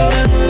love